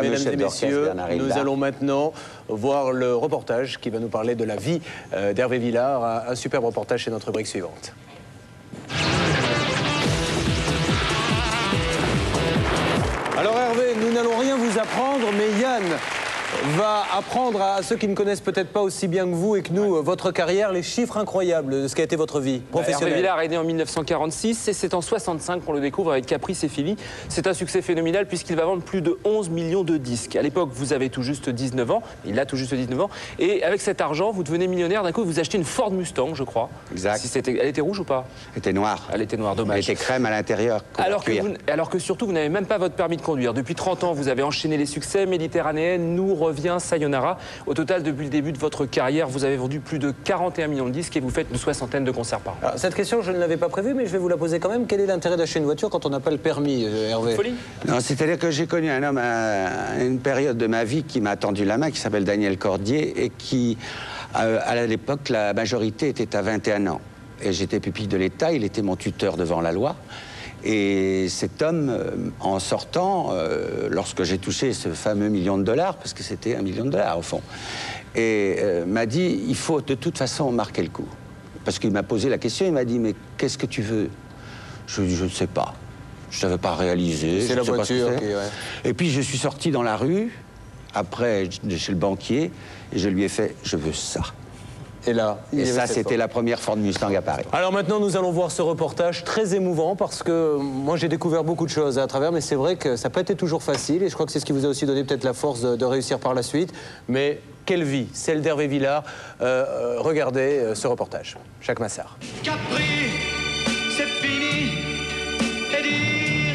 Mesdames et messieurs, nous allons maintenant voir le reportage qui va nous parler de la vie euh, d'Hervé Villard, un, superbe reportage chez notre rubrique suivante. Alors Hervé, nous n'allons rien vous apprendre, mais Yann va apprendre à ceux qui ne connaissent peut-être pas aussi bien que vous et que nous votre carrière, les chiffres incroyables de ce qu'a été votre vie Hervé professionnelle. Villard est né en 1946 et c'est en 65 qu'on le découvre avec Caprice et Philly. C'est un succès phénoménal puisqu'il va vendre plus de 11 millions de disques. À l'époque, vous avez tout juste 19 ans, il a tout juste 19 ans, et avec cet argent, vous devenez millionnaire. D'un coup, vous achetez une Ford Mustang, je crois. Exact. Si elle était rouge ou pas? Elle était noire. Elle était noire, Elle dommage. était crème à l'intérieur. Alors que, vous- alors que surtout, vous n'avez même pas votre permis de conduire. Depuis 30 ans, vous avez enchaîné les succès. Méditerranéenne, Nous revient, Sayonara. Au total, depuis le début de votre carrière, vous avez vendu plus de 41 millions de disques et vous faites une soixantaine de concerts par an. Alors, cette question, je ne l'avais pas prévue, mais je vais vous la poser quand même. Quel est l'intérêt d'acheter une voiture quand on n'a pas le permis, euh, Hervé? Folie Non, c'est-à-dire que j'ai connu un homme à une période de ma vie qui m'a tendu la main, qui s'appelle Daniel Cordier, et qui, euh, à l'époque, la majorité était à 21 ans. Et j'étais pupille de l'État, il était mon tuteur devant la loi. Et cet homme, euh, en sortant, euh, lorsque j'ai touché ce fameux million de dollars, parce que c'était un million de dollars au fond, et euh, m'a dit, il faut de toute façon marquer le coup. Parce qu'il m'a posé la question, il m'a dit, mais qu'est-ce que tu veux? Je lui ai dit, je ne sais pas. Je n'avais pas réalisé. C'est la ne ce voiture ouais. Et puis je suis sorti dans la rue, après de chez le banquier, et je lui ai fait, je veux ça. Et là, il Et ça, c'était la première Ford Mustang à Paris. Alors maintenant, nous allons voir ce reportage très émouvant parce que moi j'ai découvert beaucoup de choses à travers, mais c'est vrai que ça n'a pas été toujours facile et je crois que c'est ce qui vous a aussi donné peut-être la force de, de réussir par la suite. Mais quelle vie, celle d'Hervé Villard. Euh, euh, regardez euh, ce reportage. Jacques Massard. Capri, c'est fini.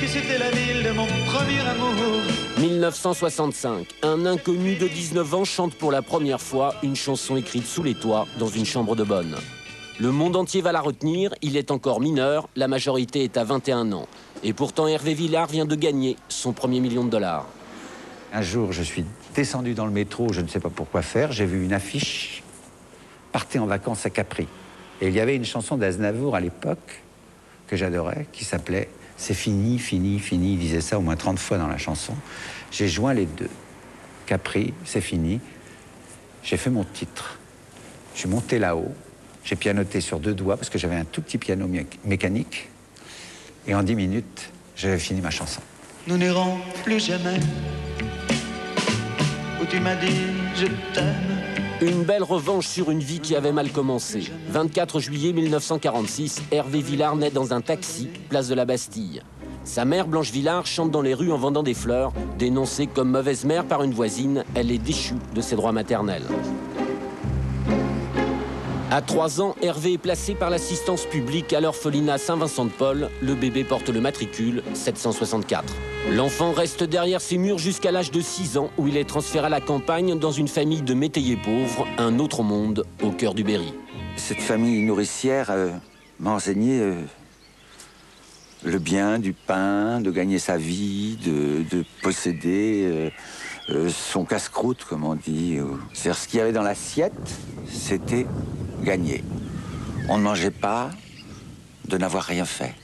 Que c'était la ville de mon premier amour. 1965, un inconnu de 19 ans chante pour la première fois une chanson écrite sous les toits dans une chambre de bonne. Le monde entier va la retenir, il est encore mineur, la majorité est à 21 ans. Et pourtant Hervé Villard vient de gagner son premier million de dollars. Un jour, je suis descendu dans le métro, je ne sais pas pourquoi faire, j'ai vu une affiche Partez en vacances à Capri. Et il y avait une chanson d'Aznavour à l'époque que j'adorais, qui s'appelait C'est fini, fini, fini. Il disait ça au moins 30 fois dans la chanson. J'ai joint les deux. Capri, c'est fini. J'ai fait mon titre. Je suis monté là-haut. J'ai pianoté sur deux doigts parce que j'avais un tout petit piano mé- mécanique. Et en 10 minutes, j'avais fini ma chanson. Nous n'irons plus jamais. Où tu m'as dit je t'aime. Une belle revanche sur une vie qui avait mal commencé. 24 juillet 1946, Hervé Villard naît dans un taxi, place de la Bastille. Sa mère, Blanche Villard, chante dans les rues en vendant des fleurs. Dénoncée comme mauvaise mère par une voisine, elle est déchue de ses droits maternels. À 3 ans, Hervé est placé par l'assistance publique à l'orphelinat Saint-Vincent-de-Paul. Le bébé porte le matricule 764. L'enfant reste derrière ses murs jusqu'à l'âge de 6 ans où il est transféré à la campagne dans une famille de métayers pauvres, un autre monde au cœur du Berry. Cette famille nourricière euh, m'a enseigné euh, le bien du pain, de gagner sa vie, de, de posséder euh, son casse-croûte, comme on dit. C'est-à-dire ce qu'il y avait dans l'assiette, c'était gagné. On ne mangeait pas de n'avoir rien fait.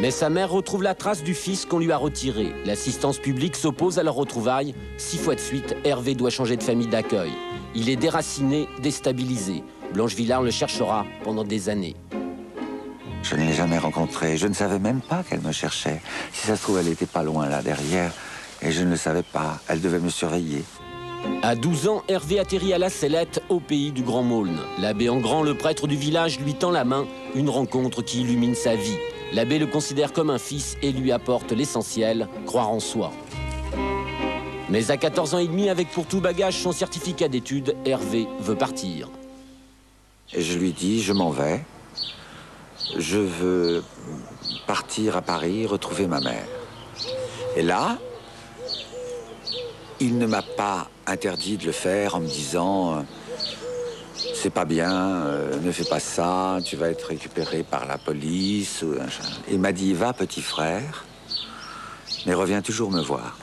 Mais sa mère retrouve la trace du fils qu'on lui a retiré. L'assistance publique s'oppose à leur retrouvaille. Six fois de suite, Hervé doit changer de famille d'accueil. Il est déraciné, déstabilisé. Blanche Villard le cherchera pendant des années. Je ne l'ai jamais rencontrée. Je ne savais même pas qu'elle me cherchait. Si ça se trouve, elle était pas loin là derrière. Et je ne le savais pas. Elle devait me surveiller. À 12 ans, Hervé atterrit à la Sellette, au pays du Grand Maulne. L'abbé Engrand, le prêtre du village, lui tend la main, une rencontre qui illumine sa vie. L'abbé le considère comme un fils et lui apporte l'essentiel, croire en soi. Mais à 14 ans et demi, avec pour tout bagage son certificat d'études, Hervé veut partir. Et je lui dis, je m'en vais. Je veux partir à Paris, retrouver ma mère. Et là, il ne m'a pas interdit de le faire en me disant, euh, c'est pas bien, euh, ne fais pas ça, tu vas être récupéré par la police. ou. Il m'a dit, va petit frère, mais reviens toujours me voir.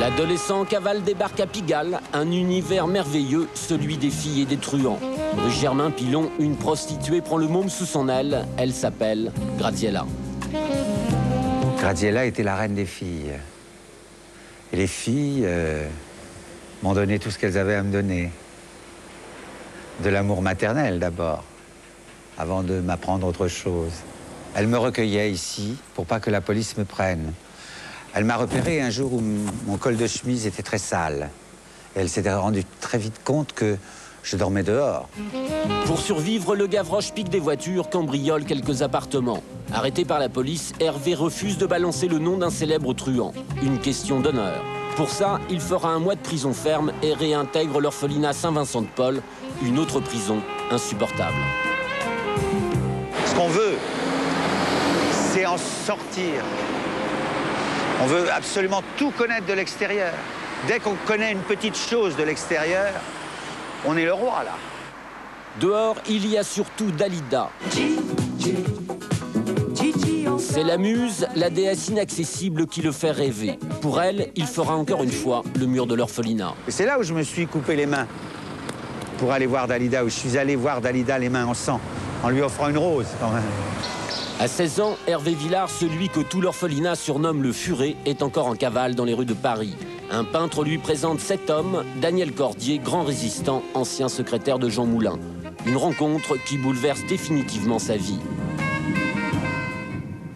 L'adolescent cavale débarque à Pigalle, un univers merveilleux, celui des filles et des truands. Rue Germain Pilon, une prostituée prend le môme sous son aile, elle s'appelle Graziella. Graziella était la reine des filles. Et les filles euh, m'ont donné tout ce qu'elles avaient à me donner. De l'amour maternel d'abord, avant de m'apprendre autre chose. Elles me recueillaient ici pour pas que la police me prenne. Elle m'a repéré un jour où mon col de chemise était très sale. Elle s'était rendue très vite compte que je dormais dehors. Pour survivre, le Gavroche pique des voitures, cambriole quelques appartements. Arrêté par la police, Hervé refuse de balancer le nom d'un célèbre truand. Une question d'honneur. Pour ça, il fera un mois de prison ferme et réintègre l'orphelinat Saint-Vincent-de-Paul, une autre prison insupportable. Ce qu'on veut, c'est en sortir. On veut absolument tout connaître de l'extérieur. Dès qu'on connaît une petite chose de l'extérieur, on est le roi là. Dehors, il y a surtout Dalida. C'est la muse, la déesse inaccessible qui le fait rêver. Pour elle, il fera encore une fois le mur de l'orphelinat. Et c'est là où je me suis coupé les mains pour aller voir Dalida, où je suis allé voir Dalida les mains en sang, en lui offrant une rose quand même. À 16 ans, Hervé Villard, celui que tout l'orphelinat surnomme le Furet, est encore en cavale dans les rues de Paris. Un peintre lui présente cet homme, Daniel Cordier, grand résistant, ancien secrétaire de Jean Moulin. Une rencontre qui bouleverse définitivement sa vie.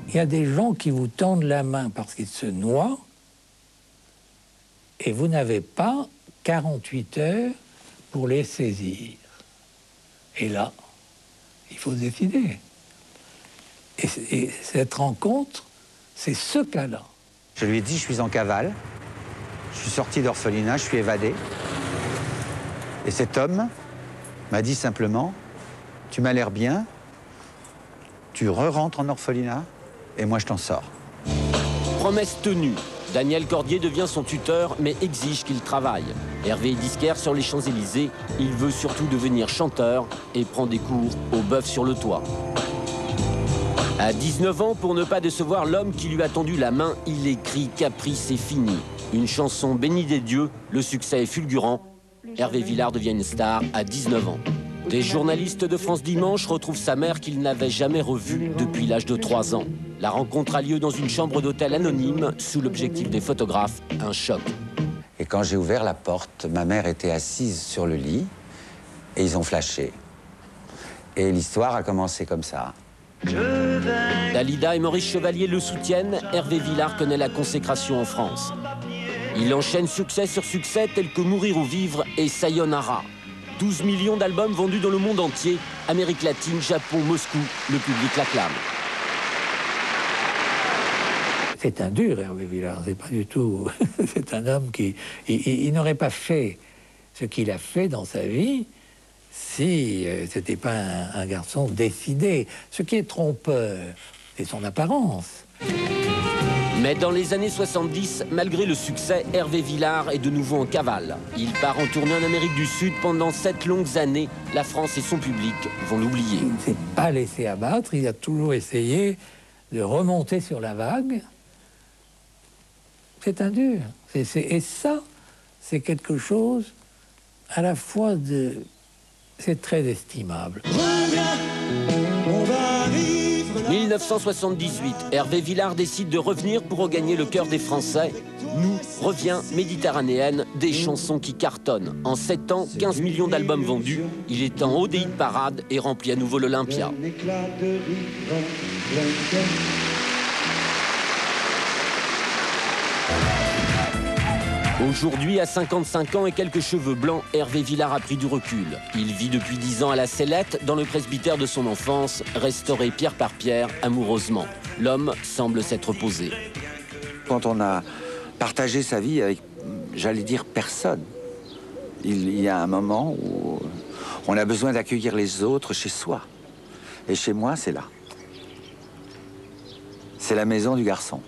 Il y a des gens qui vous tendent la main parce qu'ils se noient et vous n'avez pas 48 heures pour les saisir. Et là, il faut décider. Et, et cette rencontre, c'est ce cas-là. Je lui ai dit, je suis en cavale, je suis sorti d'orphelinat, je suis évadé. Et cet homme m'a dit simplement, tu m'as l'air bien, tu re-rentres en orphelinat, et moi je t'en sors. Promesse tenue. Daniel Cordier devient son tuteur, mais exige qu'il travaille. Hervé est disquaire sur les Champs-Élysées. Il veut surtout devenir chanteur et prend des cours au bœuf sur le toit. À 19 ans, pour ne pas décevoir l'homme qui lui a tendu la main, il écrit Caprice est fini. Une chanson bénie des dieux, le succès est fulgurant. Hervé Villard devient une star à 19 ans. Des journalistes de France Dimanche retrouvent sa mère qu'il n'avait jamais revue depuis l'âge de 3 ans. La rencontre a lieu dans une chambre d'hôtel anonyme, sous l'objectif des photographes, un choc. Et quand j'ai ouvert la porte, ma mère était assise sur le lit, et ils ont flashé. Et l'histoire a commencé comme ça. Dalida et Maurice Chevalier le soutiennent, Hervé Villard connaît la consécration en France. Il enchaîne succès sur succès tels que Mourir ou Vivre et Sayonara. 12 millions d'albums vendus dans le monde entier, Amérique latine, Japon, Moscou, le public l'acclame. C'est un dur, Hervé Villard, c'est pas du tout. c'est un homme qui. Il, n'aurait pas fait ce qu'il a fait dans sa vie si euh, c'était pas un, un garçon décidé. Ce qui est trompeur, c'est son apparence. Mais dans les années 70, malgré le succès, Hervé Villard est de nouveau en cavale. Il part en tournée en Amérique du Sud pendant sept longues années. La France et son public vont l'oublier. Il ne s'est pas laissé abattre, il a toujours essayé de remonter sur la vague. C'est un dur. Et ça, c'est quelque chose à la fois de... C'est très estimable. 1978, Hervé Villard décide de revenir pour regagner le cœur des Français. Nous revient Méditerranéenne, des chansons qui cartonnent. En 7 ans, 15 millions d'albums vendus. Il est en haut des hit parades et remplit à nouveau l'Olympia. Aujourd'hui, à 55 ans et quelques cheveux blancs, Hervé Villard a pris du recul. Il vit depuis 10 ans à la Sellette, dans le presbytère de son enfance, restauré pierre par pierre, amoureusement. L'homme semble s'être posé. Quand on a partagé sa vie avec, j'allais dire, personne, il y a un moment où on a besoin d'accueillir les autres chez soi. Et chez moi, c'est là. C'est la maison du garçon.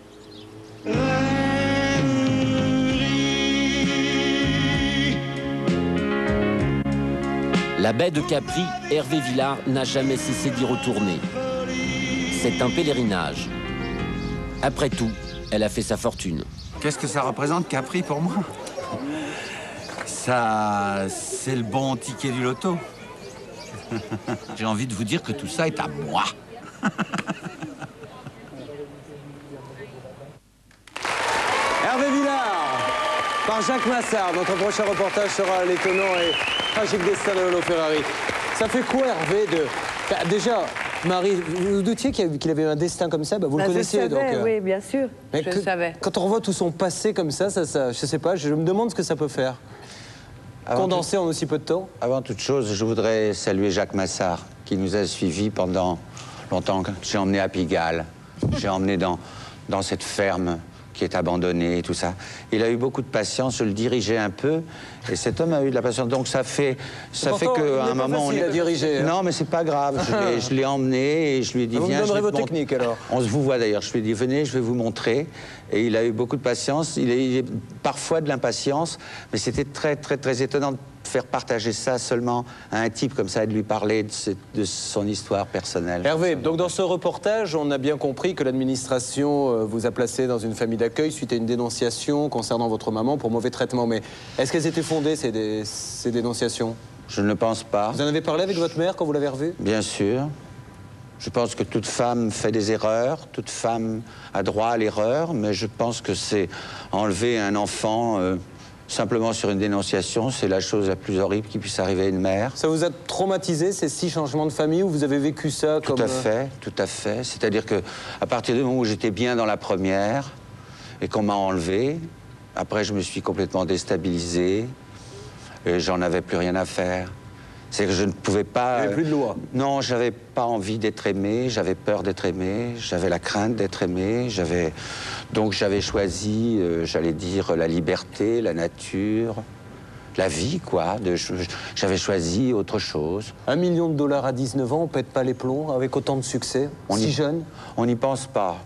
La baie de Capri, Hervé Villard n'a jamais cessé d'y retourner. C'est un pèlerinage. Après tout, elle a fait sa fortune. Qu'est-ce que ça représente Capri pour moi? Ça, c'est le bon ticket du loto. J'ai envie de vous dire que tout ça est à moi. Hervé Villard par Jacques Massard. Notre prochain reportage sera l'étonnant et tragique destin de Lolo Ferrari. Ça fait quoi, Hervé, de... Bah, déjà, Marie, vous vous doutiez qu'il avait- un destin comme ça? Bah, Vous Bah, le je connaissiez, savais, donc... euh, oui, bien sûr. mais je que- savais. Quand on revoit tout son passé comme ça, ça, ça je sais pas, je me demande ce que ça peut faire. Avant Condensé en aussi peu de temps Avant toute chose, je voudrais saluer Jacques Massard, qui nous a suivis pendant longtemps. J'ai emmené à Pigalle, j'ai emmené dans, dans cette ferme qui est abandonnée et tout ça. Il a eu beaucoup de patience, je le dirigeais un peu, et cet homme a eu de la patience. Donc ça fait, ça fait qu'à un moment... facile à diriger, hein. Non, mais c'est pas grave. Je l'ai- emmené et je lui ai dit, vous me viens, je donnerez vos techniques, alors. On se vous voit d'ailleurs. Je lui ai dit, venez, je vais vous montrer. Et il a eu beaucoup de patience. Il a eu parfois de l'impatience, mais c'était très, très, très étonnant faire partager ça seulement à un type comme ça et de lui parler de, ce- de son histoire personnelle. Hervé, donc dans ce reportage, on a bien compris que l'administration euh, vous a placé dans une famille d'accueil suite à une dénonciation concernant votre maman pour mauvais traitement. Mais est-ce qu'elles étaient fondées, ces, dé- ces dénonciations? Je ne pense pas. Vous en avez parlé avec votre mère quand vous l'avez revue? Bien sûr. Je pense que toute femme fait des erreurs, toute femme a droit à l'erreur, mais je pense que c'est enlever un enfant euh, simplement sur une dénonciation, c'est la chose la plus horrible qui puisse arriver à une mère. Ça vous a traumatisé ces six changements de famille ou vous avez vécu ça Tout comme... à euh, fait, tout à fait. C'est-à-dire que à partir du moment où j'étais bien dans la première et qu'on m'a enlevé, après je me suis complètement déstabilisé et j'en avais plus rien à faire. C'est que je ne pouvais pas. Il y avait plus de loi. Non, j'avais pas envie d'être aimé, j'avais peur d'être aimé, j'avais la crainte d'être aimé, j'avais donc j'avais choisi, euh, j'allais dire la liberté, la nature, la vie, quoi. De- J'avais choisi autre chose. Un million de dollars à 19 ans, on pète pas les plombs avec autant de succès, On si y- jeune? On n'y pense pas.